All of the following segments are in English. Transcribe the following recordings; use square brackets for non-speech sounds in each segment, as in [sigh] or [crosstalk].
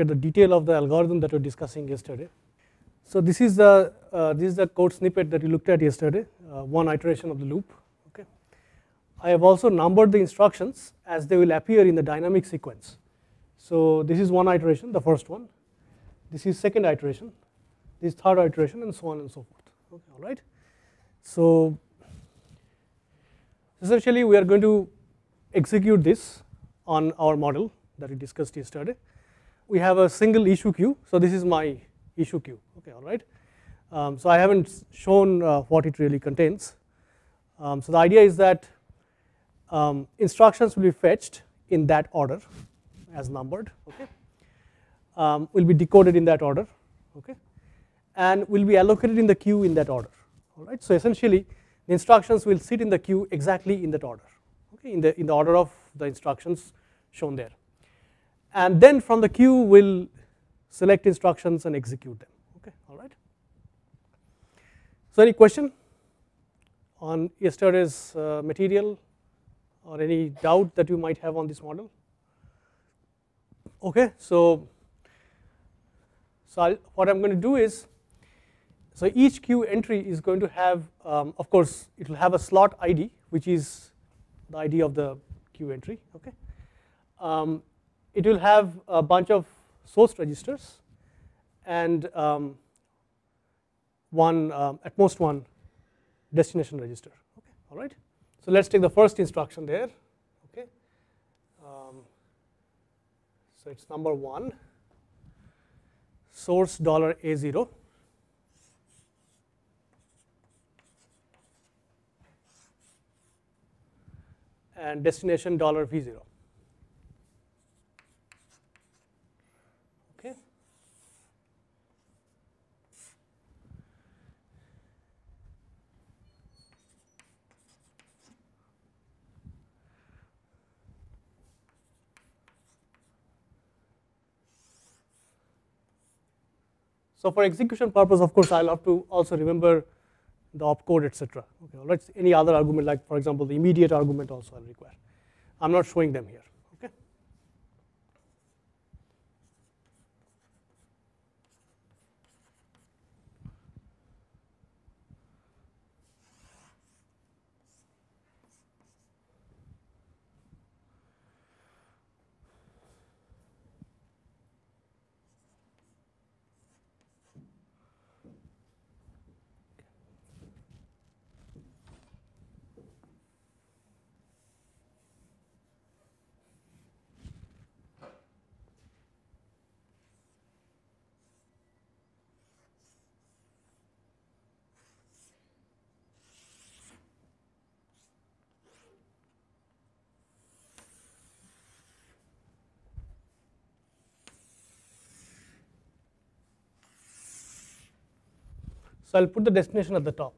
at the detail of the algorithm that we were discussing yesterday. So this is the uh, this is the code snippet that we looked at yesterday, uh, one iteration of the loop. Okay, I have also numbered the instructions as they will appear in the dynamic sequence. So this is one iteration, the first one. This is second iteration, this third iteration, and so on and so forth. Okay, all right. So essentially, we are going to execute this on our model that we discussed yesterday. We have a single issue queue. So this is my issue queue. Okay, all right. Um, so I haven't shown uh, what it really contains. Um, so the idea is that um, instructions will be fetched in that order as numbered. Okay, um, will be decoded in that order. Okay, and will be allocated in the queue in that order. All right. So essentially, the instructions will sit in the queue exactly in that order. Okay, in the in the order of the instructions shown there and then from the queue we'll select instructions and execute them. Okay all right. So any question on yesterday's uh, material or any doubt that you might have on this model? Okay so so I'll, what i'm going to do is so each queue entry is going to have um, of course it will have a slot id which is the id of the queue entry okay? Um, it will have a bunch of source registers and um, one uh, at most one destination register. Okay. All right. So let's take the first instruction there. Okay. Um, so it's number one source dollar a zero. and destination dollar v0 So for execution purpose, of course, I'll have to also remember the opcode, etc. Okay, let's any other argument, like for example, the immediate argument also I'll require. I'm not showing them here. So I'll put the destination at the top.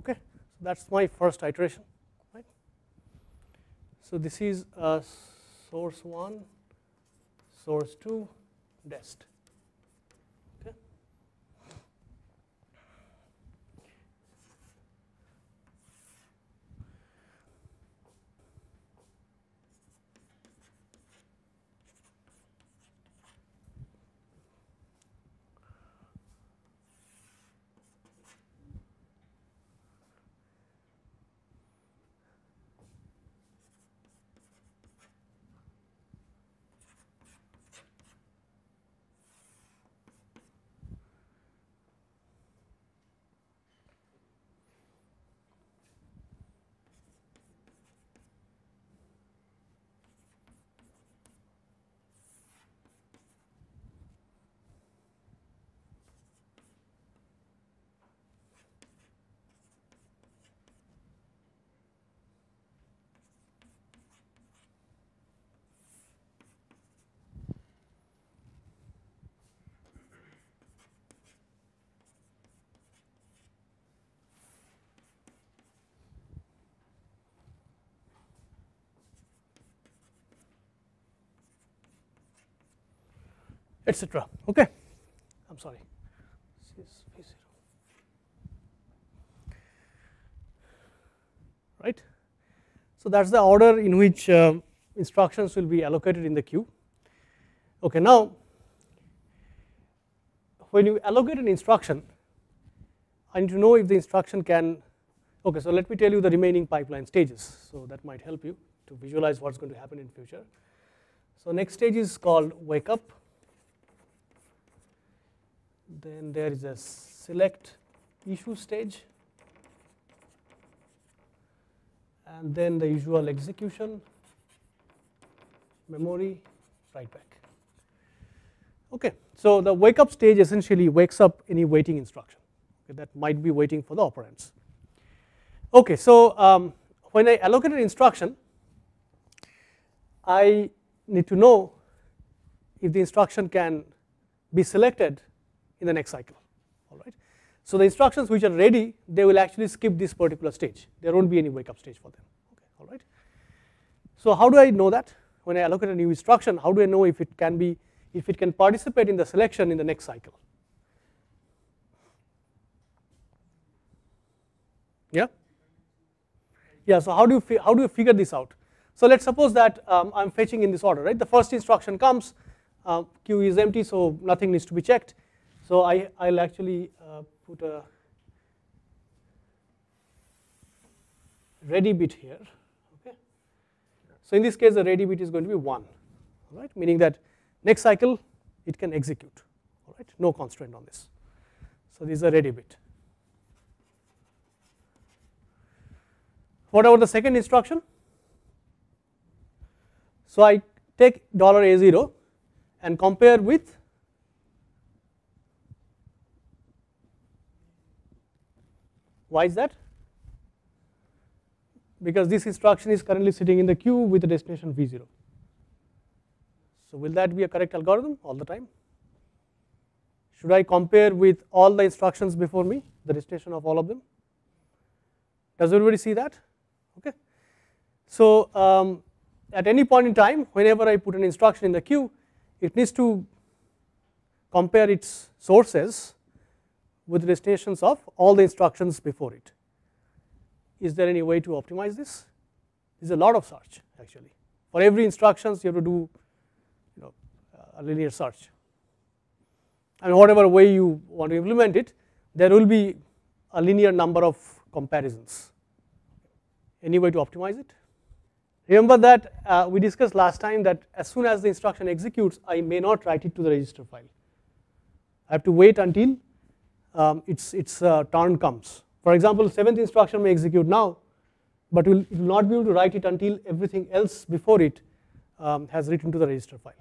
Okay, so that's my first iteration. Right? So this is uh, source one, source two, dest. Okay. Etc. Okay, I'm sorry. Right. So that's the order in which uh, instructions will be allocated in the queue. Okay, now when you allocate an instruction, I need to know if the instruction can. Okay, so let me tell you the remaining pipeline stages. So that might help you to visualize what's going to happen in future. So next stage is called wake up. Then there is a select issue stage. And then the usual execution, memory, write back. Okay, so the wake up stage essentially wakes up any waiting instruction okay, that might be waiting for the operands. Okay, so um, when I allocate an instruction, I need to know if the instruction can be selected in the next cycle. All right. So the instructions which are ready, they will actually skip this particular stage. There won't be any wake up stage for them. Okay. All right. So how do I know that? When I allocate a new instruction, how do I know if it can be, if it can participate in the selection in the next cycle? Yeah. Yeah. So how do you how do you figure this out? So let's suppose that um, I'm fetching in this order, right? The first instruction comes, uh, queue is empty, so nothing needs to be checked. So I, I'll actually uh, put a ready bit here. Okay. So in this case, the ready bit is going to be one, right? Meaning that next cycle it can execute. All right, no constraint on this. So this is a ready bit. What about the second instruction? So I take dollar $a0 and compare with why is that? Because this instruction is currently sitting in the queue with the destination V0. So will that be a correct algorithm all the time? Should I compare with all the instructions before me, the destination of all of them? Does everybody see that? Okay. So um, at any point in time whenever I put an instruction in the queue it needs to compare its sources with the destinations of all the instructions before it. Is there any way to optimize this? There is a lot of search actually. For every instructions you have to do you know, a linear search and whatever way you want to implement it there will be a linear number of comparisons. Any way to optimize it? Remember that uh, we discussed last time that as soon as the instruction executes, I may not write it to the register file. I have to wait until um, its, its uh, turn comes. For example, seventh instruction may execute now, but will, it will not be able to write it until everything else before it um, has written to the register file.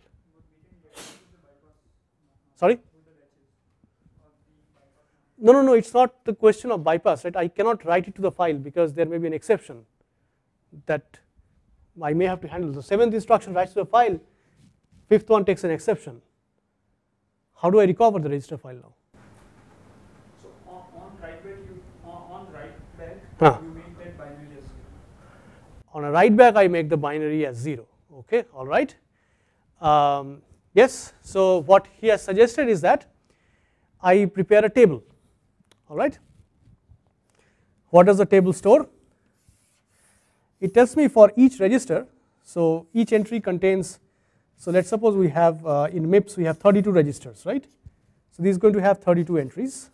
Sorry? No, no, no, it's not the question of bypass, right? I cannot write it to the file because there may be an exception that I may have to handle. The seventh instruction writes to the file, fifth one takes an exception. How do I recover the register file now? So on, on write back, you on, write back, huh. you make that binary as zero. On a write back, I make the binary as zero. Okay, all right. Um, yes. So what he has suggested is that I prepare a table. All right. What does the table store? it tells me for each register, so each entry contains, so let's suppose we have uh, in MIPS we have 32 registers, right? So this is going to have 32 entries,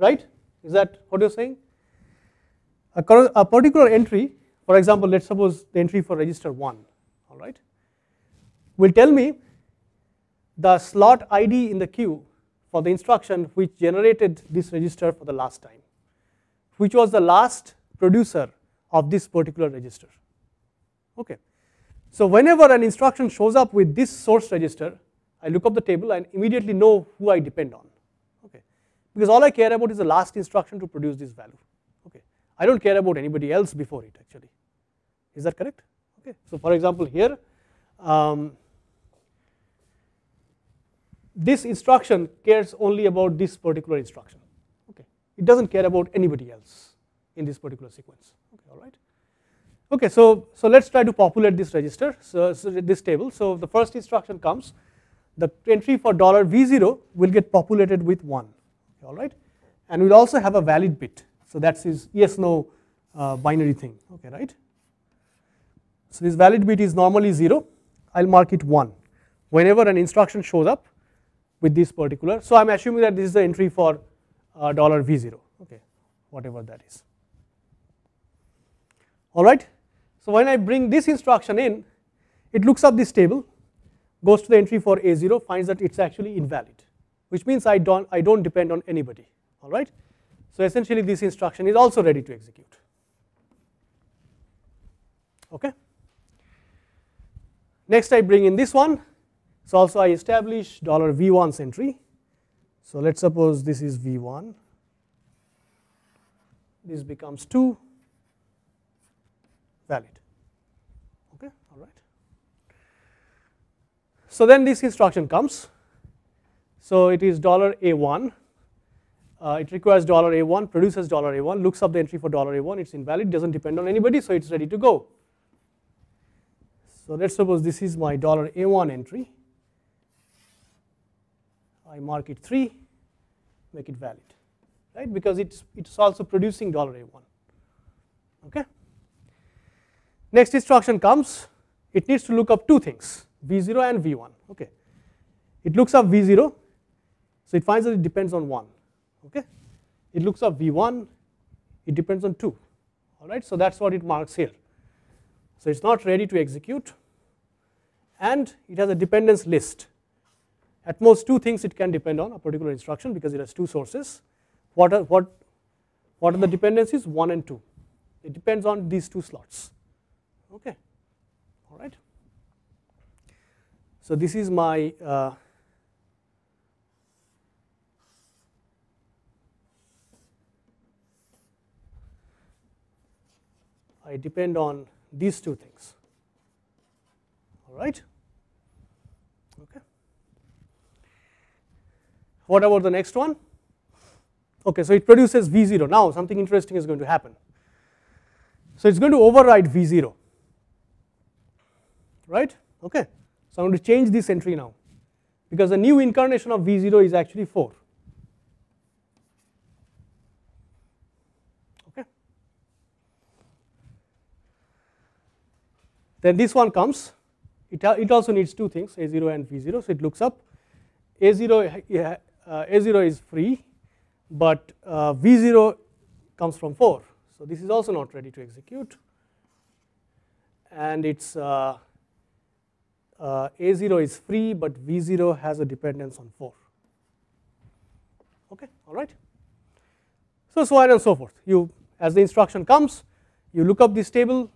right? Is that what you're saying? A, a particular entry, for example, let's suppose the entry for register 1, all right, will tell me the slot ID in the queue for the instruction which generated this register for the last time which was the last producer of this particular register. Okay. So whenever an instruction shows up with this source register, I look up the table and immediately know who I depend on. Because all I care about is the last instruction to produce this value. Okay. I don't care about anybody else before it actually. Is that correct? Okay. So for example here, um, this instruction cares only about this particular instruction. Okay. It doesn't care about anybody else in this particular sequence. Okay, all right. Okay, so, so let's try to populate this register, so, so this table. So the first instruction comes, the entry for dollar $V0 will get populated with 1, all right, and we'll also have a valid bit. So that's his yes no uh, binary thing, okay, right. So this valid bit is normally 0, I'll mark it 1 whenever an instruction shows up with this particular. So I'm assuming that this is the entry for uh, dollar $V0, okay, whatever that is. All right. So when I bring this instruction in, it looks up this table, goes to the entry for A0, finds that it's actually invalid, which means I don't, I don't depend on anybody, all right. So essentially this instruction is also ready to execute, okay. Next I bring in this one, so also I establish dollar $V1 entry. So let's suppose this is V1, this becomes 2, valid. Okay, all right. So then this instruction comes. So it is dollar $A1. Uh, it requires dollar $A1, produces dollar $A1, looks up the entry for dollar $A1, it's invalid, doesn't depend on anybody, so it's ready to go. So let's suppose this is my dollar $A1 entry. I mark it 3, make it valid, right? Because it's, it's also producing dollar $A1, okay? Next instruction comes, it needs to look up two things, V0 and V1, okay. It looks up V0, so it finds that it depends on 1, okay. It looks up V1, it depends on 2, all right. So that's what it marks here. So it's not ready to execute and it has a dependence list. At most two things it can depend on a particular instruction because it has two sources. What are, what, what are the dependencies? 1 and 2. It depends on these two slots okay all right so this is my uh, I depend on these two things. All right? Okay. What about the next one? Okay so it produces v0 now something interesting is going to happen. So it's going to override v0 right? Okay. So i'm going to change this entry now. Because the new incarnation of v0 is actually 4 okay then this one comes it, it also needs two things a0 and v0 so it looks up a0 uh, a0 is free but uh, v0 comes from 4 so this is also not ready to execute and it's uh, uh, A0 is free, but V0 has a dependence on 4. Okay, all right. So, so on and so forth. You, as the instruction comes, you look up this table.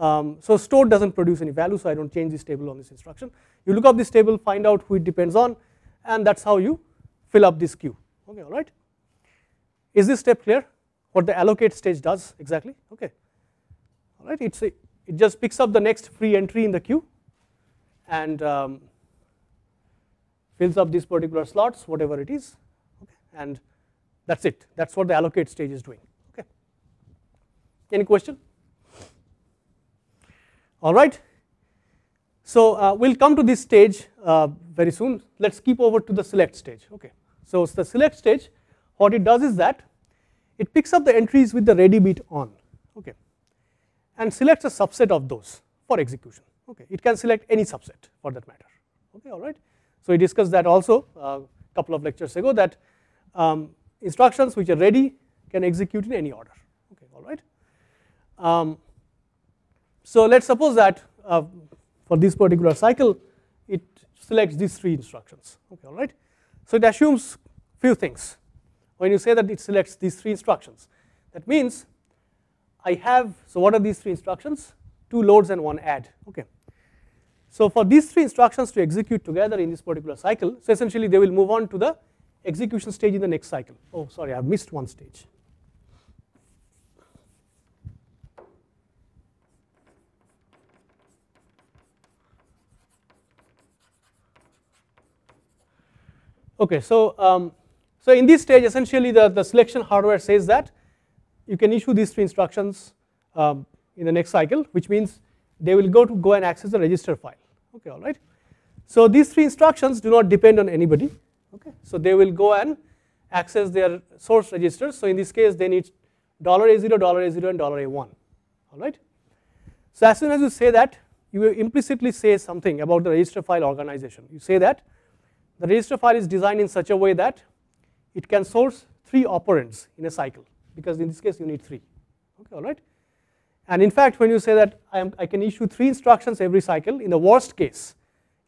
Um, so stored doesn't produce any value, so I don't change this table on this instruction. You look up this table, find out who it depends on, and that's how you fill up this queue. Okay, all right. Is this step clear? What the allocate stage does exactly? Okay, all right. It's a, it just picks up the next free entry in the queue and um, fills up these particular slots, whatever it is, okay, and that's it. That's what the allocate stage is doing. Okay. Any question? All right. So uh, we'll come to this stage uh, very soon. Let's keep over to the select stage. Okay. So the select stage. What it does is that it picks up the entries with the ready bit on. Okay, and selects a subset of those for execution okay it can select any subset for that matter okay all right so we discussed that also a uh, couple of lectures ago that um, instructions which are ready can execute in any order okay all right um, so let's suppose that uh, for this particular cycle it selects these three instructions. Okay all right? So it assumes few things. When you say that it selects these three instructions that means I have so what are these three instructions? Two loads and one add. Okay. So for these three instructions to execute together in this particular cycle, so essentially they will move on to the execution stage in the next cycle. Oh, sorry, I've missed one stage. Okay, so um, so in this stage, essentially the, the selection hardware says that you can issue these three instructions um, in the next cycle, which means they will go to go and access the register file. Okay, all right. So these three instructions do not depend on anybody. Okay, so they will go and access their source registers. So in this case, they need $A0, $A0, and $A1. All right. So as soon as you say that, you implicitly say something about the register file organization. You say that the register file is designed in such a way that it can source three operands in a cycle, because in this case you need three. Okay, all right. And in fact, when you say that I, am, I can issue three instructions every cycle, in the worst case,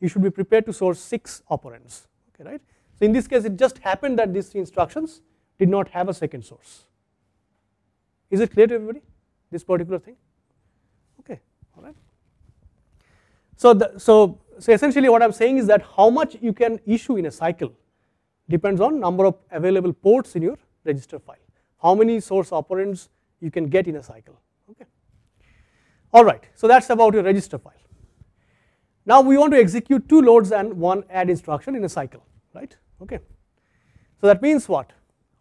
you should be prepared to source six operands. Okay, right. So in this case, it just happened that these three instructions did not have a second source. Is it clear to everybody? This particular thing. Okay, all right. So, the, so, so essentially what I'm saying is that how much you can issue in a cycle depends on number of available ports in your register file. How many source operands you can get in a cycle. Okay. All right. So that's about your register file. Now we want to execute two loads and one add instruction in a cycle, right? Okay. So that means what?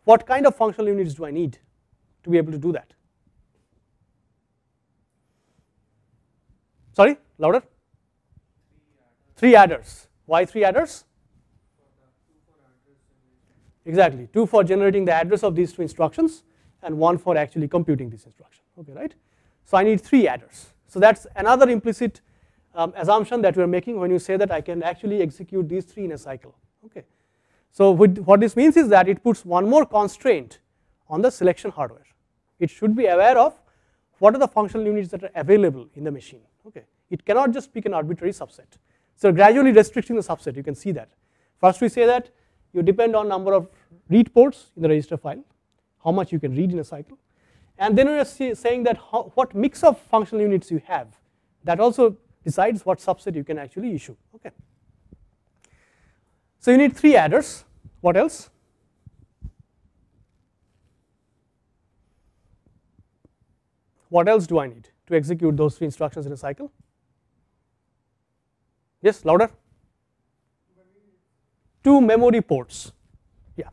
What kind of functional units do I need to be able to do that? Sorry, louder. Three adders. Why three adders? Exactly, two for generating the address of these two instructions and one for actually computing this instruction, okay, right? So I need three adders. So that's another implicit um, assumption that we're making when you say that I can actually execute these three in a cycle, okay. So what this means is that it puts one more constraint on the selection hardware. It should be aware of what are the functional units that are available in the machine, okay. It cannot just pick an arbitrary subset. So gradually restricting the subset, you can see that. First we say that you depend on number of read ports in the register file, how much you can read in a cycle. And then we are saying that how, what mix of functional units you have, that also decides what subset you can actually issue. Okay. So you need three adders. What else? What else do I need to execute those three instructions in a cycle? Yes, louder two memory ports. Yeah.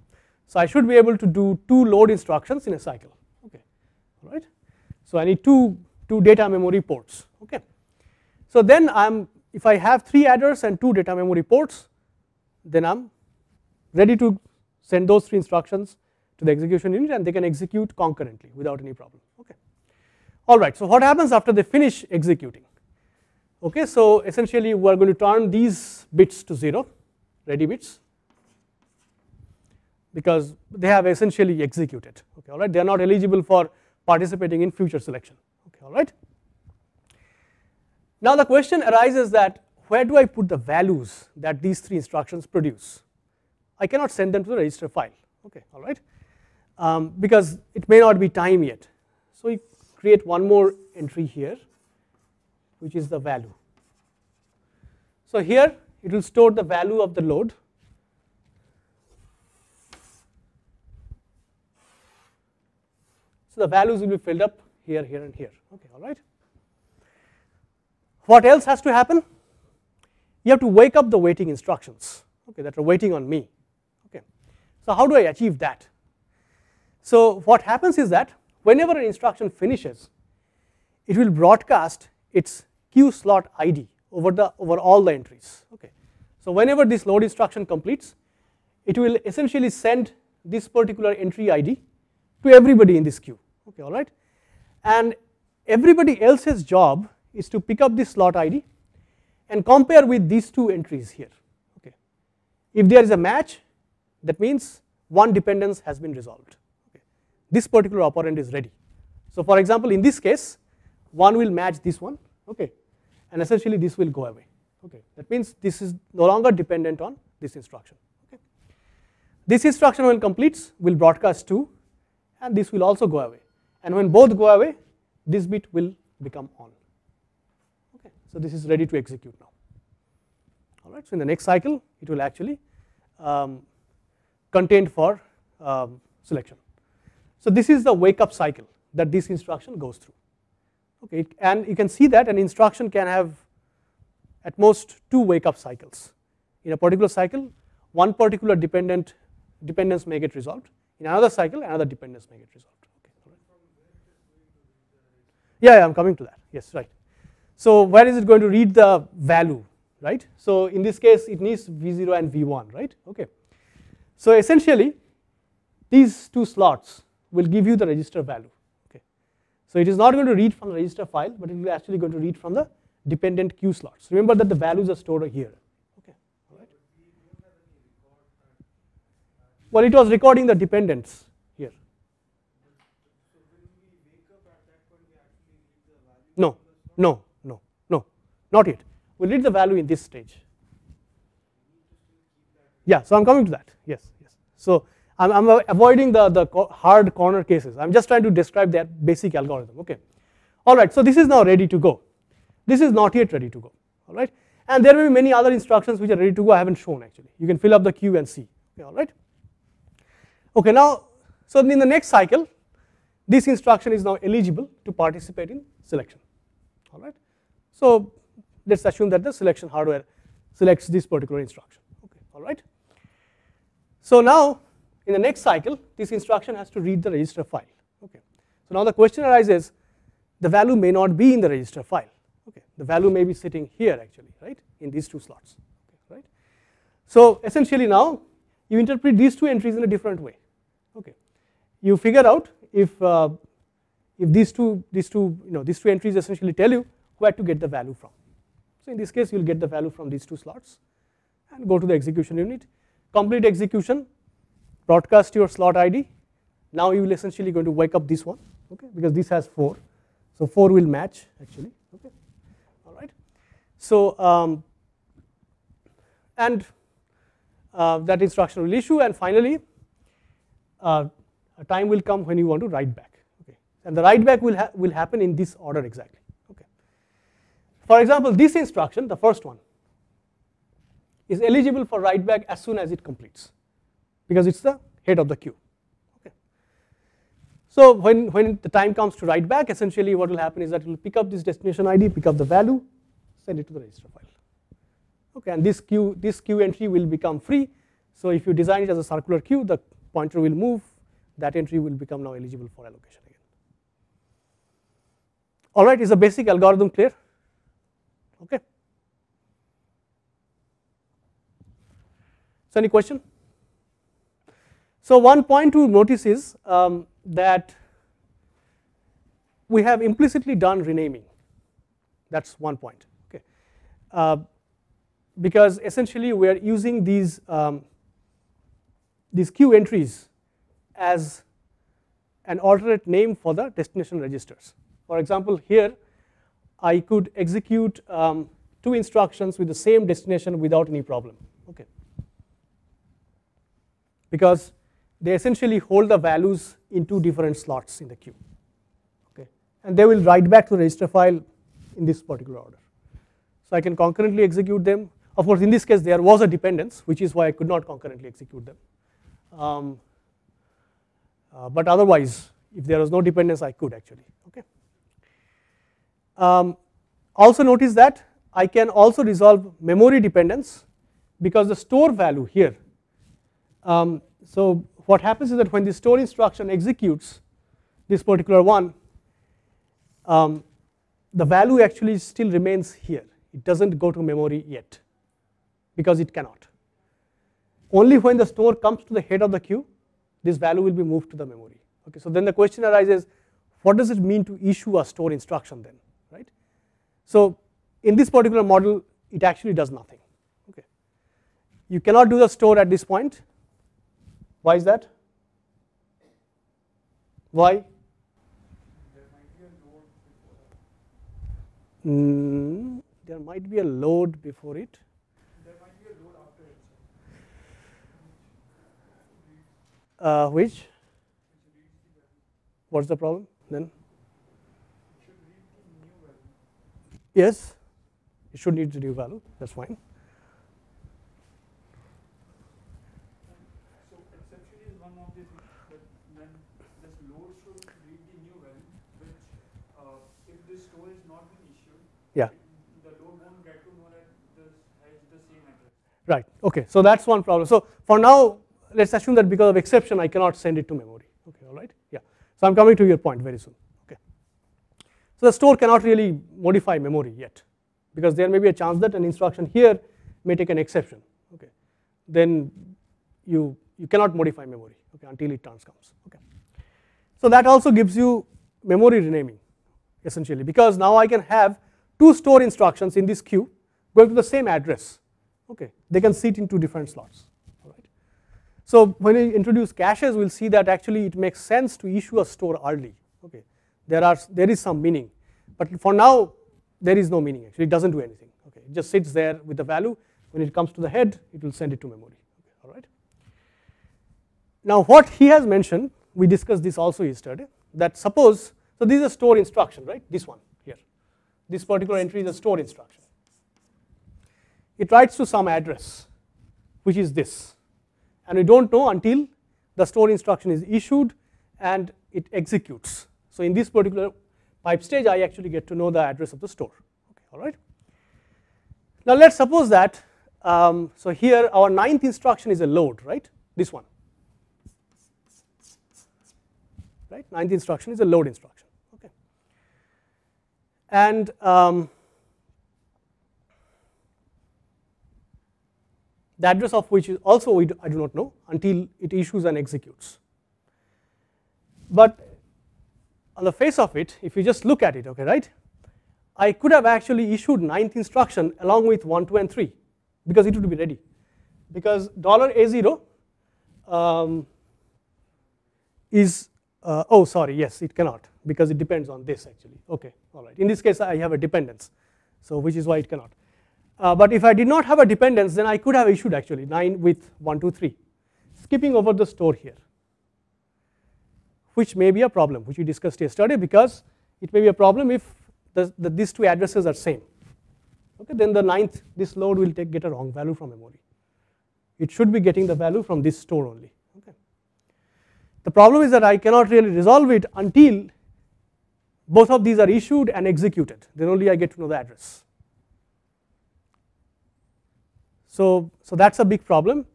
So I should be able to do two load instructions in a cycle. Okay. All right. So I need two two data memory ports. Okay. So then I'm if I have three adders and two data memory ports, then I'm ready to send those three instructions to the execution unit and they can execute concurrently without any problem. Okay. All right. So what happens after they finish executing? Okay. So essentially we are going to turn these bits to zero ready bits because they have essentially executed. Okay all right they are not eligible for participating in future selection. Okay all right. Now the question arises that where do i put the values that these three instructions produce? I cannot send them to the register file. Okay all right. Um, because it may not be time yet. So we create one more entry here which is the value so here it will store the value of the load. So the values will be filled up here, here, and here. Okay, all right. What else has to happen? You have to wake up the waiting instructions. Okay, that are waiting on me. Okay. So how do I achieve that? So what happens is that whenever an instruction finishes, it will broadcast its slot ID over the over all the entries. Okay. So whenever this load instruction completes, it will essentially send this particular entry ID to everybody in this queue. Okay, all right. And everybody else's job is to pick up this slot ID and compare with these two entries here. Okay. If there is a match, that means one dependence has been resolved. Okay. This particular operand is ready. So for example, in this case, one will match this one. Okay and essentially this will go away. Okay, that means this is no longer dependent on this instruction. Okay. This instruction when completes will broadcast 2 and this will also go away and when both go away this bit will become on. Okay, so this is ready to execute now. Alright, so in the next cycle it will actually um, contained for um, selection. So this is the wake up cycle that this instruction goes through. Okay, and you can see that an instruction can have at most two wake up cycles. In a particular cycle, one particular dependent dependence may get resolved. In another cycle, another dependence may get resolved. Okay, Yeah, yeah, I'm coming to that. Yes, right. So where is it going to read the value, right? So in this case, it needs V0 and V1, right? Okay. So essentially, these two slots will give you the register value. So it is not going to read from the register file, but it is actually going to read from the dependent queue slots. Remember that the values are stored here. Okay. All right. Well, it was recording the dependents here. No, no, no, no, not yet. We'll read the value in this stage. Yeah, so I'm coming to that. Yes, yes. So I'm, I'm avoiding the, the hard corner cases. I'm just trying to describe that basic algorithm. Okay. All right, so this is now ready to go. This is not yet ready to go. All right. And there will be many other instructions which are ready to go. I haven't shown actually. You can fill up the queue and see. Okay, all right. Okay, now, so in the next cycle, this instruction is now eligible to participate in selection. All right. So let's assume that the selection hardware selects this particular instruction. Okay, all right. So now, in the next cycle, this instruction has to read the register file. Okay. So now the question arises, the value may not be in the register file. Okay. The value may be sitting here actually, right, in these two slots. Right. So essentially now, you interpret these two entries in a different way. Okay. You figure out if uh, if these two these two you know these two entries essentially tell you where to get the value from. So in this case, you will get the value from these two slots and go to the execution unit, complete execution, broadcast your slot ID. Now you will essentially going to wake up this one, okay, because this has four, so four will match actually, okay, all right. So um, and uh, that instruction will issue, and finally, uh, a time will come when you want to write back, okay, and the write back will ha will happen in this order exactly, okay. For example, this instruction, the first one, is eligible for write back as soon as it completes because it's the head of the queue. Okay. So when, when the time comes to write back, essentially what will happen is that it will pick up this destination ID, pick up the value, send it to the register file. Okay, and this queue, this queue entry will become free. So if you design it as a circular queue, the pointer will move, that entry will become now eligible for allocation again. All right, is the basic algorithm clear? Okay. So any question? So one point to notice is um, that we have implicitly done renaming. That's one point. Okay, uh, because essentially we are using these um, these queue entries as an alternate name for the destination registers. For example, here I could execute um, two instructions with the same destination without any problem. Okay, because they essentially hold the values in two different slots in the queue. Okay, and they will write back to the register file in this particular order. So I can concurrently execute them. Of course, in this case there was a dependence, which is why I could not concurrently execute them. Um, uh, but otherwise, if there was no dependence, I could actually. Okay. Um, also notice that I can also resolve memory dependence because the store value here. Um, so what happens is that when the store instruction executes this particular one, um, the value actually still remains here. It doesn't go to memory yet because it cannot. Only when the store comes to the head of the queue, this value will be moved to the memory. Okay, so then the question arises, what does it mean to issue a store instruction then, right? So in this particular model, it actually does nothing. Okay, you cannot do the store at this point why is that? Why? Mm, there might be a load before it. There might be a load after it. Uh, which? What's the problem then? Yes, it should need the new value. That's fine. So exception is one of the things, but then this load should read the new value, which uh, if this store is not been issued, Yeah. the load won't get to know that this has the same address. Right. Okay. So that's one problem. So for now, let's assume that because of exception, I cannot send it to memory. Okay. All right. Yeah. So I'm coming to your point very soon. Okay. So the store cannot really modify memory yet because there may be a chance that an instruction here may take an exception. Okay, then you you cannot modify memory okay, until it turns comes. Okay, so that also gives you memory renaming essentially because now I can have two store instructions in this queue going to the same address. Okay, they can sit in two different slots. All right. So when we introduce caches, we'll see that actually it makes sense to issue a store early. Okay, there are there is some meaning, but for now there is no meaning actually. It doesn't do anything. Okay, it just sits there with the value. When it comes to the head, it will send it to memory. Okay, all right. Now what he has mentioned, we discussed this also yesterday. That suppose so this is a store instruction, right? This one here. This particular entry is a store instruction. It writes to some address, which is this, and we don't know until the store instruction is issued and it executes. So in this particular pipe stage, I actually get to know the address of the store. Okay, all right. Now let's suppose that um, so here our ninth instruction is a load, right? This one, right? Ninth instruction is a load instruction. Okay, and um, the address of which is also we do, I do not know until it issues and executes. But on the face of it, if you just look at it, okay, right? I could have actually issued ninth instruction along with 1, 2, and 3 because it would be ready. Because dollar $A0 um, is, uh, oh sorry, yes, it cannot because it depends on this actually. Okay, all right. In this case, I have a dependence, so which is why it cannot. Uh, but if I did not have a dependence, then I could have issued actually 9 with 1, 2, 3, skipping over the store here which may be a problem which we discussed yesterday because it may be a problem if the, the, these two addresses are same. Okay, then the ninth this load will take, get a wrong value from memory. It should be getting the value from this store only. Okay. The problem is that I cannot really resolve it until both of these are issued and executed. Then only I get to know the address. So, so that's a big problem,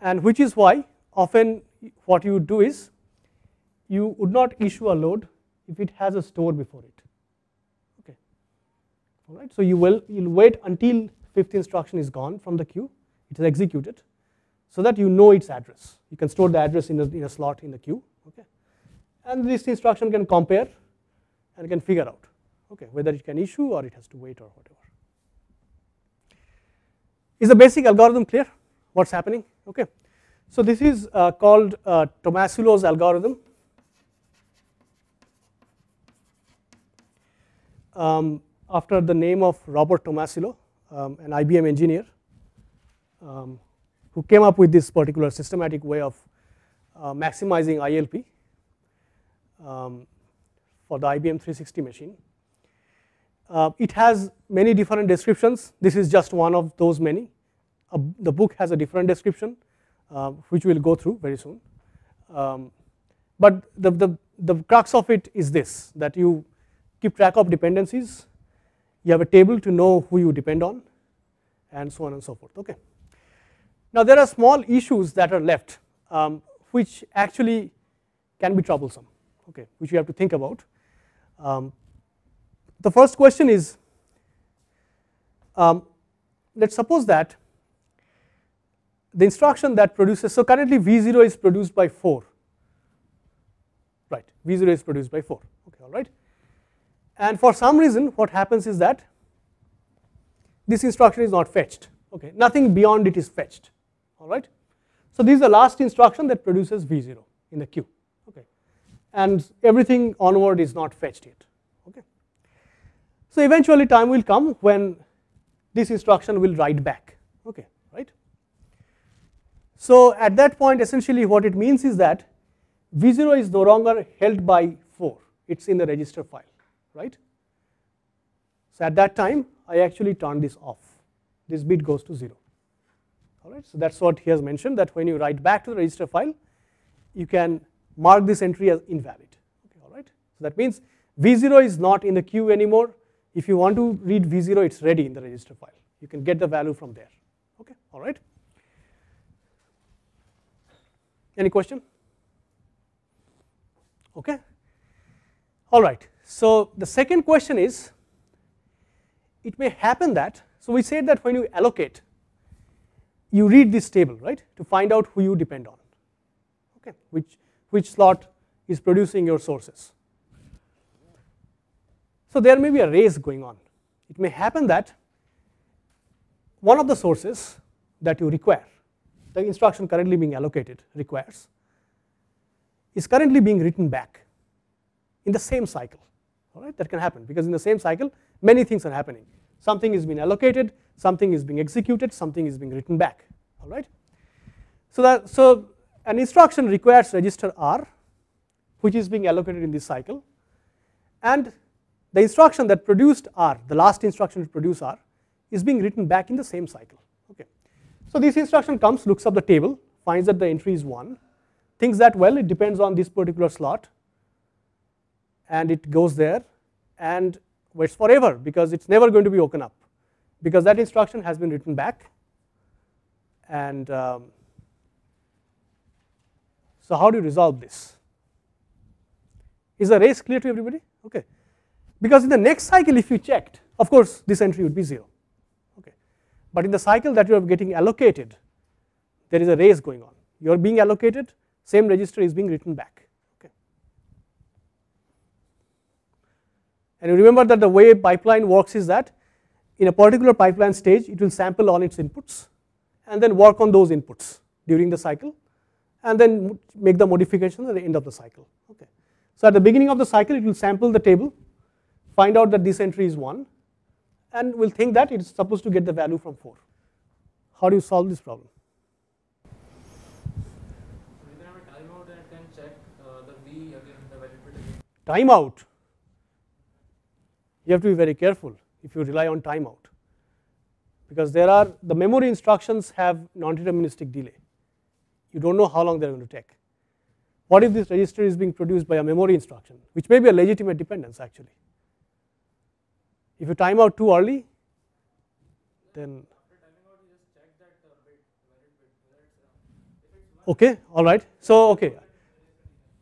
and which is why often what you do is you would not issue a load if it has a store before it. Okay. All right. So you will you'll wait until fifth instruction is gone from the queue, it is executed, so that you know its address. You can store the address in a, in a slot in the queue. Okay. And this instruction can compare and can figure out okay whether it can issue or it has to wait or whatever. Is the basic algorithm clear? What's happening? Okay. So this is uh, called uh, algorithm. um, after the name of Robert Tomasulo, um, an IBM engineer um, who came up with this particular systematic way of uh, maximizing ILP um, for the IBM 360 machine. Uh, it has many different descriptions. This is just one of those many. Uh, the book has a different description, uh, which we will go through very soon. Um, but the, the, the crux of it is this, that you keep track of dependencies, you have a table to know who you depend on and so on and so forth. Okay. Now there are small issues that are left um, which actually can be troublesome, okay, which you have to think about. Um, the first question is, um, let's suppose that the instruction that produces, so currently V0 is produced by 4, right, V0 is produced by 4, okay, all right. And for some reason what happens is that this instruction is not fetched. Okay nothing beyond it is fetched. All right. So this is the last instruction that produces v0 in the queue. Okay. And everything onward is not fetched yet so eventually time will come when this instruction will write back. Okay right? So at that point essentially what it means is that v0 is no longer held by 4 it's in the register file right. So at that time I actually turn this off, this bit goes to 0, alright. So that is what he has mentioned that when you write back to the register file, you can mark this entry as invalid, okay, alright. So that means V0 is not in the queue anymore, if you want to read V0 it is ready in the register file, you can get the value from there, okay, alright. Any question? Okay. All right. So the second question is, it may happen that, so we said that when you allocate, you read this table, right, to find out who you depend on, okay, which, which slot is producing your sources. So there may be a race going on. It may happen that one of the sources that you require, the instruction currently being allocated requires, is currently being written back in the same cycle. All right, that can happen because in the same cycle, many things are happening. Something is being allocated, something is being executed, something is being written back. All right. So that so an instruction requires register R, which is being allocated in this cycle, and the instruction that produced R, the last instruction to produce R, is being written back in the same cycle. Okay. So this instruction comes, looks up the table, finds that the entry is 1, thinks that well it depends on this particular slot, and it goes there and waits forever because it's never going to be woken up because that instruction has been written back. And um, so how do you resolve this? Is the race clear to everybody? Okay. Because in the next cycle if you checked, of course this entry would be 0. Okay. But in the cycle that you are getting allocated, there is a race going on. You are being allocated, same register is being written back. Okay. And you remember that the way pipeline works is that in a particular pipeline stage, it will sample all its inputs and then work on those inputs during the cycle and then make the modifications at the end of the cycle. Okay. So at the beginning of the cycle, it will sample the table find out that this entry is 1 and we'll think that it's supposed to get the value from 4. How do you solve this problem? Timeout. You have to be very careful if you rely on timeout because there are the memory instructions have non-deterministic delay. You don't know how long they're going to take. What if this register is being produced by a memory instruction, which may be a legitimate dependence actually. If you time out too early, then okay, all right. So okay,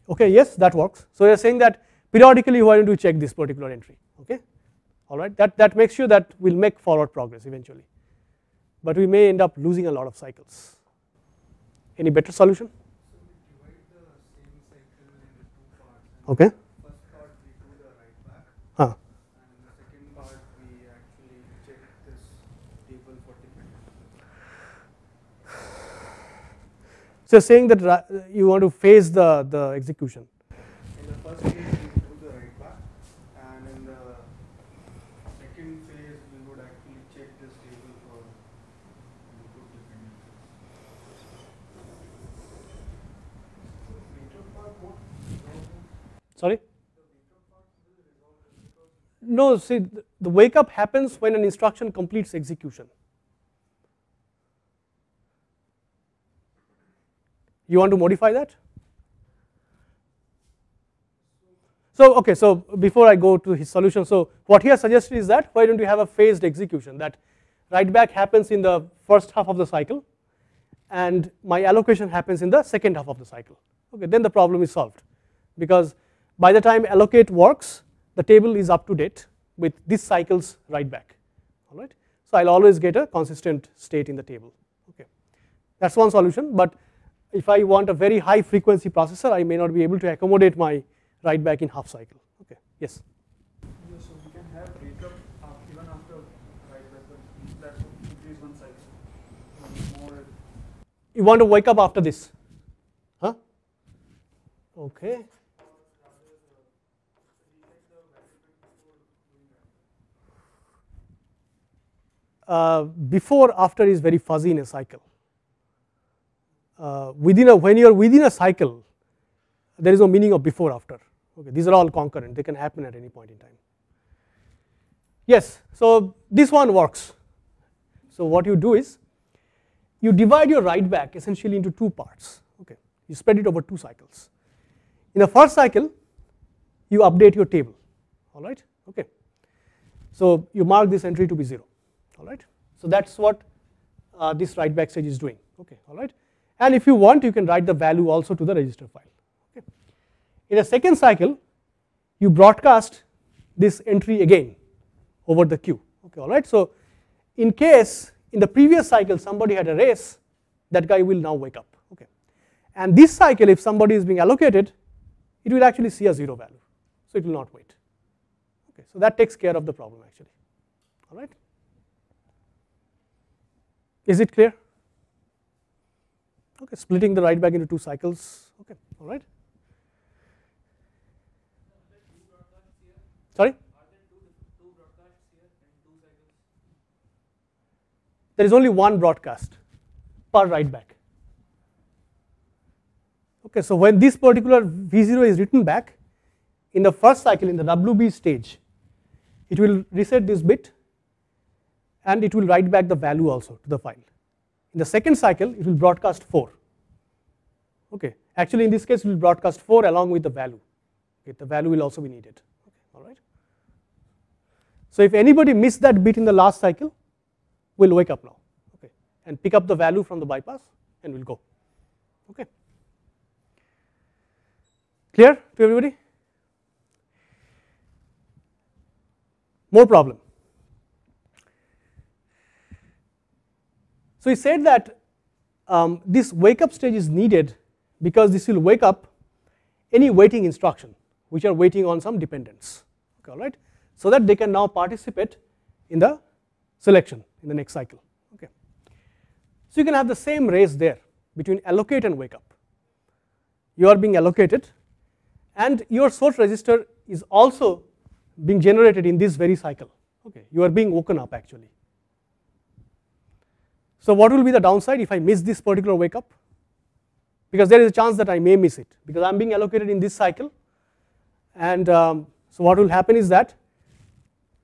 okay, yes, that works. So you're saying that periodically why don't you check this particular entry? Okay, all right. That that makes sure that we'll make forward progress eventually, but we may end up losing a lot of cycles. Any better solution? Okay. First part we do the write back Huh. and in the second part we actually check this table for dependence. So saying that uh, you want to phase the the execution. In the first phase we do the write back and in the second phase we would actually check this table for input dependencies. Sorry? No, see, the wake up happens when an instruction completes execution. You want to modify that? So, okay, so before I go to his solution, so what he has suggested is that why don't you have a phased execution that write back happens in the first half of the cycle and my allocation happens in the second half of the cycle. Okay, then the problem is solved because by the time allocate works, the table is up to date with this cycle's write back. All right. So I'll always get a consistent state in the table. Okay, that's one solution. But if I want a very high frequency processor, I may not be able to accommodate my write back in half cycle. Okay. Yes. Yeah, so we can have breakup even after write back, but that would increase one cycle. More You want to wake up after this? Huh? Okay. Uh, before after is very fuzzy in a cycle. Uh, within a when you are within a cycle, there is no meaning of before after. Okay, these are all concurrent; they can happen at any point in time. Yes, so this one works. So what you do is you divide your write back essentially into two parts. Okay, you spread it over two cycles. In the first cycle, you update your table. All right. Okay. So you mark this entry to be zero. All right. So that's what uh, this write back stage is doing. Okay. All right. And if you want, you can write the value also to the register file. Okay. In a second cycle, you broadcast this entry again over the queue. Okay, all right. So in case in the previous cycle somebody had a race, that guy will now wake up. Okay, and this cycle, if somebody is being allocated, it will actually see a zero value, so it will not wait. Okay, so that takes care of the problem actually. All right. Is it clear? Okay, splitting the write back into two cycles. Okay, all right. Sorry? There is only one broadcast per write back. Okay, so when this particular V0 is written back, in the first cycle, in the WB stage, it will reset this bit and it will write back the value also to the file. In the second cycle, it will broadcast 4. Okay, actually in this case, it will broadcast 4 along with the value. Okay, the value will also be needed. Okay, all right. So if anybody missed that bit in the last cycle, we will wake up now, okay, and pick up the value from the bypass and we will go. Okay. Clear to everybody? More problem. So he said that um, this wake up stage is needed because this will wake up any waiting instruction which are waiting on some dependents, okay, all right, so that they can now participate in the selection in the next cycle. Okay. So you can have the same race there between allocate and wake up. You are being allocated and your source register is also being generated in this very cycle. Okay, you are being woken up actually. So what will be the downside if I miss this particular wake up? Because there is a chance that I may miss it because I am being allocated in this cycle and um, so what will happen is that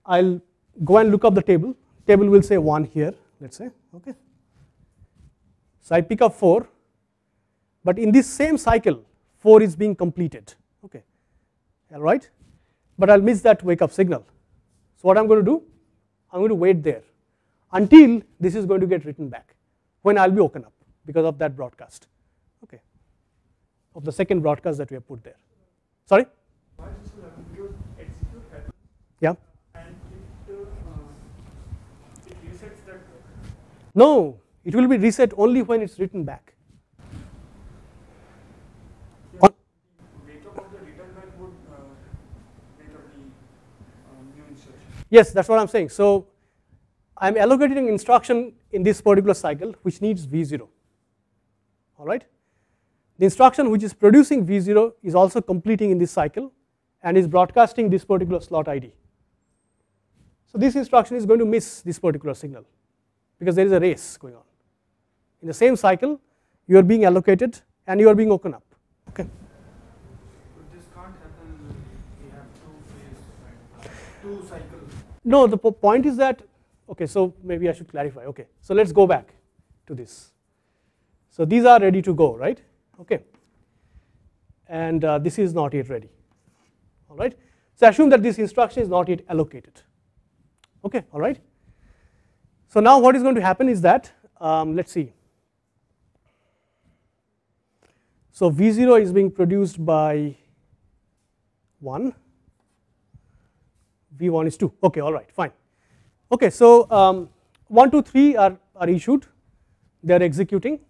I will go and look up the table, table will say 1 here let us say okay. So I pick up 4 but in this same cycle 4 is being completed okay alright but I will miss that wake up signal. So what I am going to do? I am going to wait there until this is going to get written back when I will be woken up because of that broadcast okay of the second broadcast that we have put there. Sorry? Yeah. No, it will be reset only when it's written back. Yes, that's what I'm saying. So I'm allocating an instruction in this particular cycle which needs V0. All right. The instruction which is producing V0 is also completing in this cycle and is broadcasting this particular slot ID. So this instruction is going to miss this particular signal because there is a race going on. In the same cycle, you are being allocated and you are being woken up. Okay. But this can't happen, we have two phase, right? two cycles. No, the po- point is that, okay, so maybe I should clarify. Okay, so let's go back to this. So these are ready to go, right? Okay. And uh, this is not yet ready. All right. So assume that this instruction is not yet allocated. Okay, all right. So now what is going to happen is that, um, let's see. So V0 is being produced by 1 V1 is 2. Okay, all right, fine. Okay, so um, 1, 2, 3 are, are issued, they are executing,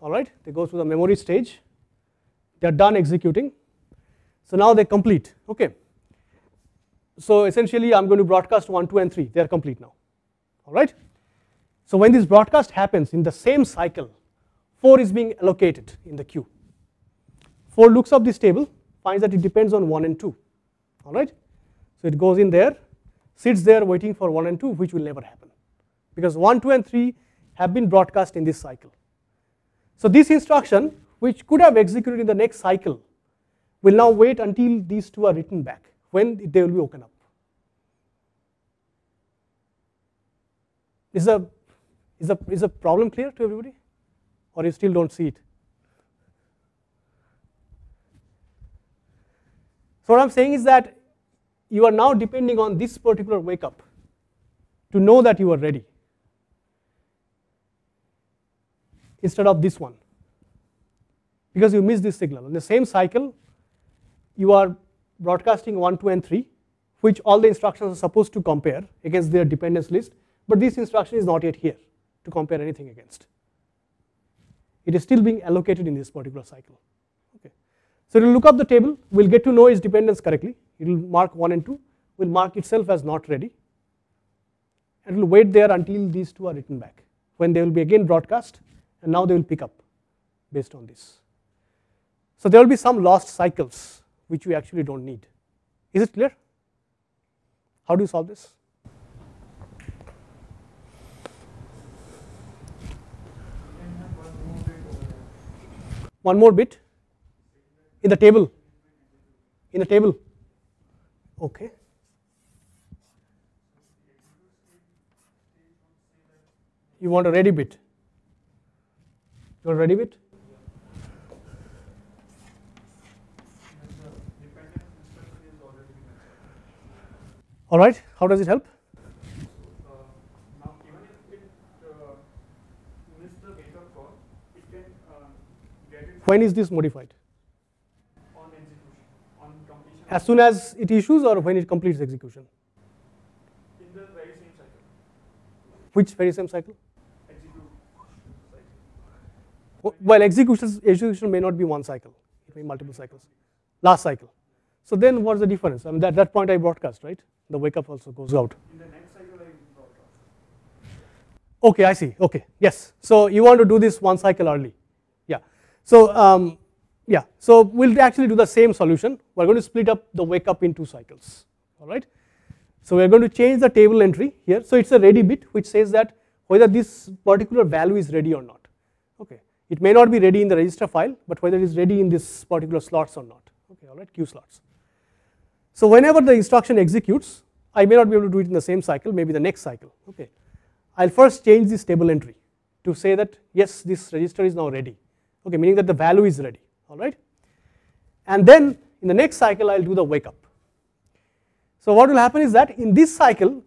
all right, they go through the memory stage, they are done executing. So now they complete, okay. So essentially I'm going to broadcast 1, 2 and 3, they are complete now, all right. So when this broadcast happens in the same cycle, 4 is being allocated in the queue. 4 looks up this table, finds that it depends on 1 and 2, all right. So it goes in there, sits there waiting for 1 and 2 which will never happen because 1, 2 and 3 have been broadcast in this cycle. So this instruction which could have executed in the next cycle will now wait until these two are written back when they will be woken up. Is the, is the, is the problem clear to everybody or you still don't see it? So what I am saying is that you are now depending on this particular wake up to know that you are ready instead of this one because you missed this signal. In the same cycle, you are broadcasting 1, 2 and 3 which all the instructions are supposed to compare against their dependence list, but this instruction is not yet here to compare anything against. It is still being allocated in this particular cycle. Okay. So it will look up the table, we'll get to know its dependence correctly, it will mark 1 and 2, will mark itself as not ready, and it will wait there until these two are written back, when they will be again broadcast, and now they will pick up based on this. So there will be some lost cycles which we actually don't need. Is it clear? How do you solve this? One more bit in the table. In the table. Okay. You want a ready bit. You want a ready bit? All right. How does it help? When is this if it uh, missed the wake up call, it can uh, get it When is this modified? on execution, on completion. As soon as it issues or when it completes execution? in the very same cycle, Which very same cycle? Well, execution, execution may not be one cycle, it may be multiple cycles. Last cycle. So then what's the difference? I mean, at that point I broadcast, right? The wake up also goes out. In the next cycle, I broadcast. Okay, I see. Okay, yes. So you want to do this one cycle early. Yeah. So um, yeah. So we'll actually do the same solution. We're going to split up the wake up in two cycles. All right. So we're going to change the table entry here. So it's a ready bit which says that whether this particular value is ready or not. Okay. It may not be ready in the register file, but whether it is ready in this particular slots or not. Okay. All right. Q slots. So whenever the instruction executes, I may not be able to do it in the same cycle, maybe the next cycle. Okay. I'll first change this table entry to say that yes, this register is now ready. Okay, meaning that the value is ready. All right. And then in the next cycle, I'll do the wake up. So what will happen is that in this cycle,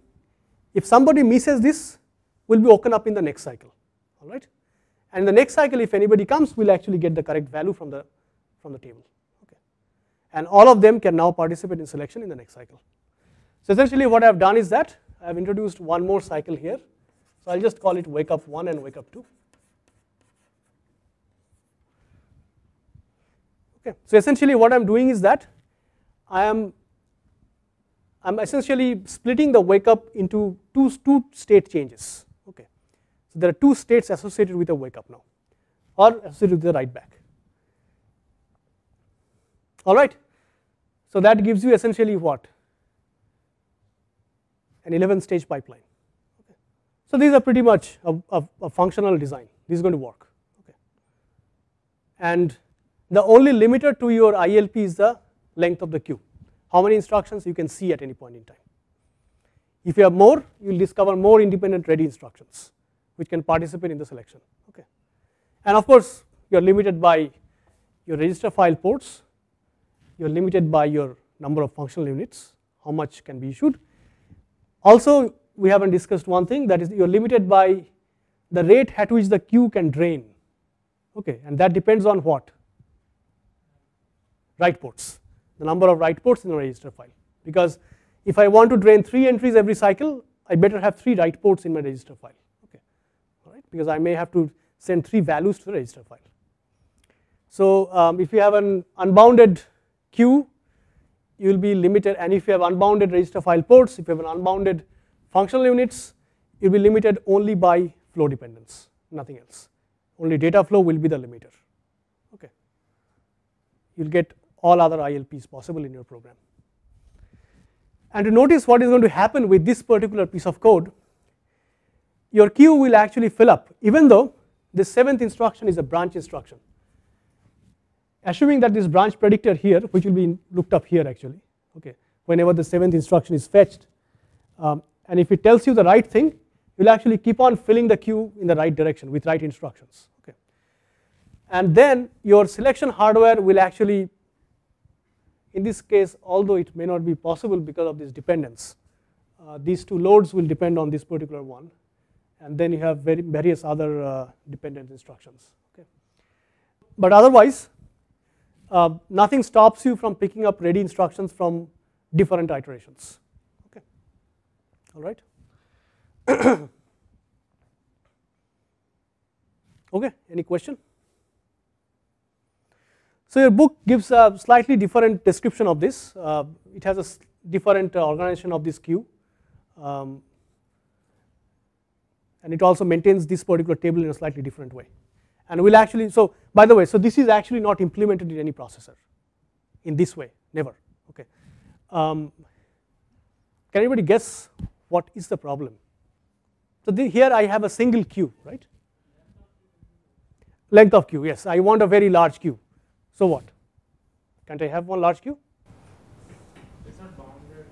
if somebody misses this, will be woken up in the next cycle. All right. And in the next cycle, if anybody comes, we'll actually get the correct value from the from the table. Okay. And all of them can now participate in selection in the next cycle. So essentially what I've done is that I've introduced one more cycle here. So I'll just call it wake up 1 and wake up 2. Okay. So essentially what I'm doing is that I am I'm essentially splitting the wake up into two, two state changes. Okay. So there are two states associated with a wake up now or associated with the write back. All right. So that gives you essentially what? An 11 stage pipeline. Okay. So these are pretty much a, a, a functional design. This is going to work. Okay. And the only limiter to your ILP is the length of the queue. How many instructions you can see at any point in time. If you have more, you will discover more independent ready instructions which can participate in the selection. Okay. And of course, you are limited by your register file ports, you are limited by your number of functional units, how much can be issued. Also, we haven't discussed one thing that is you are limited by the rate at which the queue can drain. Okay, and that depends on what? Write ports, the number of write ports in the register file. Because if I want to drain three entries every cycle, I better have three write ports in my register file. Okay, all right, because I may have to send three values to the register file. So um, if you have an unbounded queue, you will be limited, and if you have unbounded register file ports, if you have an unbounded functional units, you will be limited only by flow dependence, nothing else. Only data flow will be the limiter. Okay, you'll get all other ILPs possible in your program. And to notice what is going to happen with this particular piece of code, your queue will actually fill up, even though the seventh instruction is a branch instruction. Assuming that this branch predictor here, which will be looked up here actually, okay, whenever the seventh instruction is fetched, um, and if it tells you the right thing, you'll actually keep on filling the queue in the right direction with right instructions. Okay. And then your selection hardware will actually, in this case, although it may not be possible because of this dependence, uh, these two loads will depend on this particular one, and then you have very, various other uh, dependent instructions. Okay. But otherwise, uh, nothing stops you from picking up ready instructions from different iterations. Okay. all right. [coughs] okay, any question? So your book gives a slightly different description of this. Uh, it has a different uh, organization of this queue. Um, and it also maintains this particular table in a slightly different way. And we'll actually, so by the way, so this is actually not implemented in any processor in this way, never, okay. Um, can anybody guess what is the problem? So the, here I have a single queue, right? Length of queue, yes, I want a very large queue. So what? Can't I have one large queue? It's not bounded.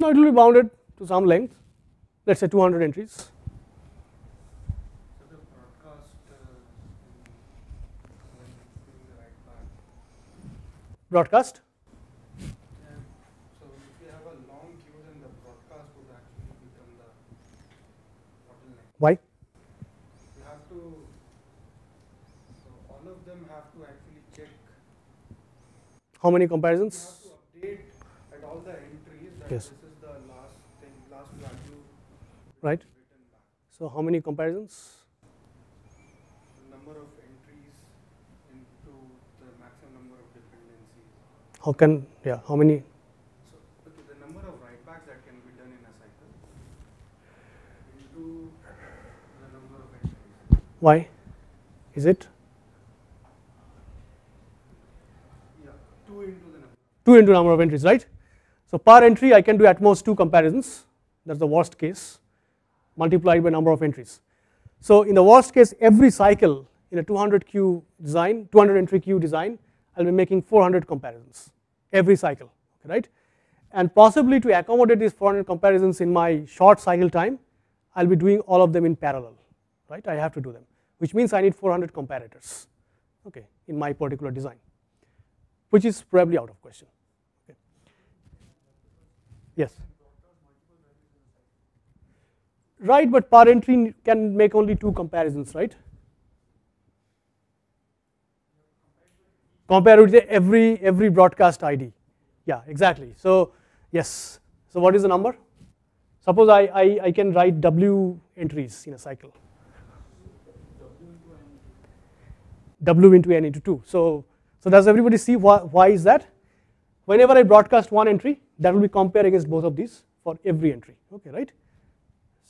No, it will be bounded to some length, let's say 200 entries. Broadcast uh, when doing the write back. Broadcast, And so if you have a long queue, then the broadcast would actually become the bottleneck. why? You have to, so all of them have to actually check, How many comparisons? have to update at all the entries that Yes. this is the last thing, last value Right. back. So how many comparisons? The number of entries into the maximum number of dependencies. How can, yeah, how many? So okay, the number of writebacks that can be done in a cycle into the number of entries. Why? Is it Yeah, two into the number. 2 into number of entries, right? So per entry I can do at most 2 comparisons, that's the worst case, multiplied by number of entries. So in the worst case every cycle in a 200 queue design, 200 entry queue design, I'll be making 400 comparisons every cycle, right? And possibly to accommodate these 400 comparisons in my short cycle time, I'll be doing all of them in parallel, right? I have to do them, which means I need 400 comparators, okay, in my particular design, which is probably out of question. Okay. Yes. Right, but par entry can make only two comparisons, right? Compare with every every broadcast ID. Yeah, exactly. So yes. So what is the number? Suppose I, I, I can write W entries in a cycle. W into n into 2. So, so does everybody see why, why is that? Whenever I broadcast one entry, that will be compared against both of these for every entry. Okay, right?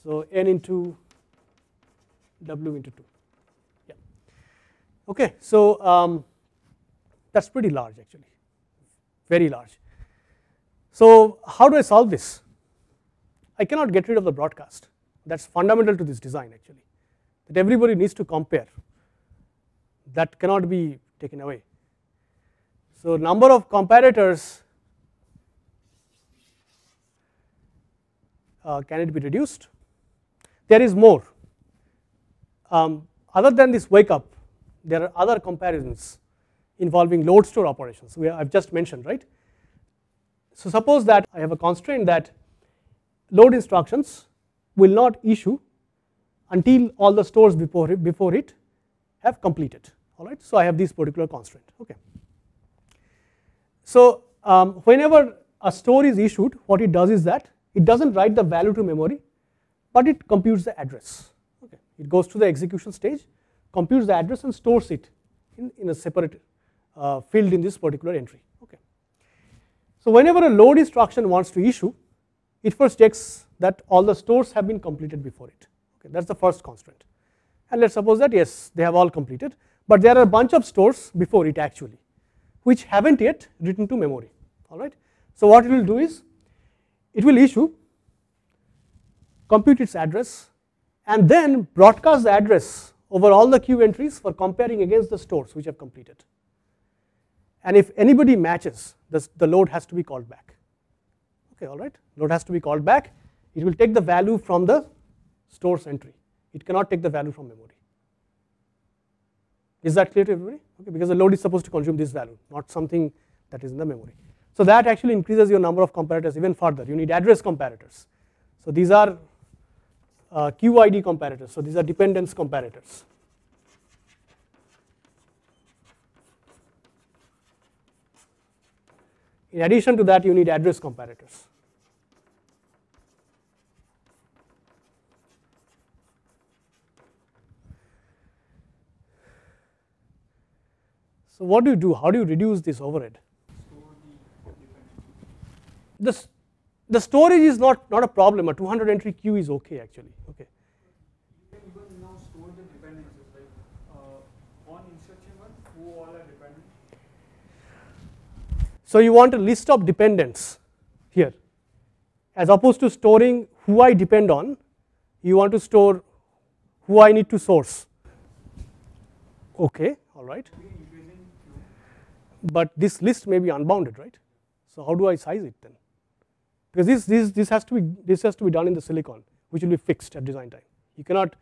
So n into W into 2. Yeah. Okay, so um, that's pretty large actually, very large. So how do I solve this? I cannot get rid of the broadcast. That's fundamental to this design actually, that everybody needs to compare. That cannot be taken away. So number of comparators, uh, can it be reduced? There is more. Um, other than this wake up, there are other comparisons involving load store operations. We I've just mentioned, right? So suppose that I have a constraint that load instructions will not issue until all the stores before it, before it have completed. All right. So I have this particular constraint. Okay. So um, whenever a store is issued, what it does is that it doesn't write the value to memory, but it computes the address. Okay. It goes to the execution stage, computes the address, and stores it in, in a separate uh, field in this particular entry. Okay. So whenever a load instruction wants to issue, it first checks that all the stores have been completed before it. Okay, that's the first constraint. And let's suppose that yes, they have all completed, but there are a bunch of stores before it actually, which haven't yet written to memory. All right. So what it will do is, it will issue, compute its address, and then broadcast the address over all the queue entries for comparing against the stores which have completed. And if anybody matches, the, the load has to be called back. Okay, all right. Load has to be called back. It will take the value from the stores entry. It cannot take the value from memory. Is that clear to everybody? Okay, because the load is supposed to consume this value, not something that is in the memory. So that actually increases your number of comparators even further. You need address comparators. So these are uh, QID comparators. So these are dependence comparators. In addition to that, you need address comparators. So what do you do? How do you reduce this overhead? The. The, storage is not, not a problem, a 200 entry queue is okay actually, okay. So you want a list of dependents here. As opposed to storing who I depend on, you want to store who I need to source. Okay, all right. We increasing queue. But this list may be unbounded, right? So how do I size it then? Because this, this, this, has to be, this has to be done in the silicon, which will be fixed at design time. You cannot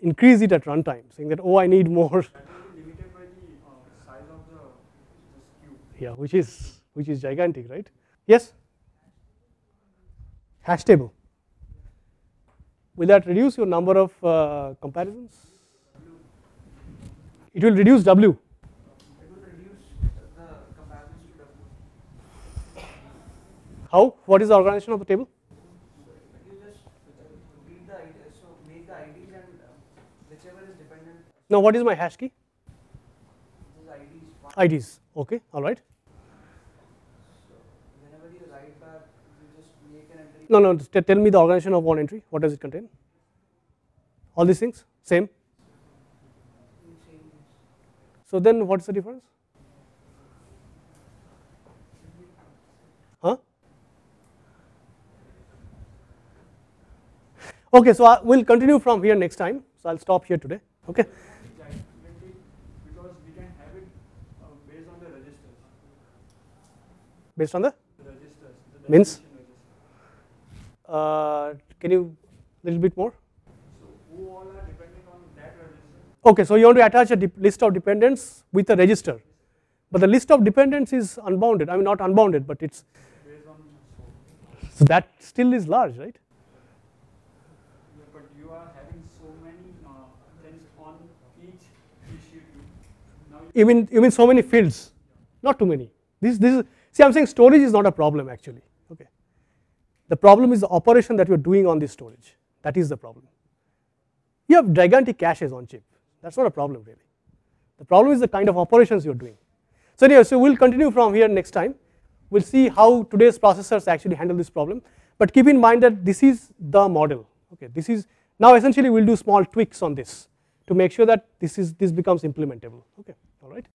increase it at runtime, saying that, oh, I need more, That will be limited by the uh, size of the yeah, which is, which is gigantic, right? Yes? Hash table. Will that reduce your number of uh, comparisons? It will reduce W. It will reduce the comparisons to W. How? What is the organization of the table? IDs Now, what is my hash key? is. IDs. Okay, all right. No, no, tell me the organization of one entry. What does it contain? All these things? Same. So then what's the difference? Okay, so I will continue from here next time. So I'll stop here today. Okay. Because we can have it uh, based on the registers. Based on the registers. The Means? uh, can you little bit more? So who all are dependent on that register? Okay, so you want to attach a list of dependents with a register, but the list of dependents is unbounded. I mean not unbounded, but it's Based on so. so that still is large, right? Yeah, But you are having so many uh, things on each issue queue. You mean so many fields? Not too many. This this is see I'm saying storage is not a problem actually. Okay. The problem is the operation that you're doing on this storage. That is the problem. You have gigantic caches on chip. That's not a problem really. The problem is the kind of operations you're doing. So anyway, so we'll continue from here next time. We'll see how today's processors actually handle this problem. But keep in mind that this is the model. Okay, this is now essentially we'll do small tweaks on this to make sure that this is this becomes implementable. Okay all right.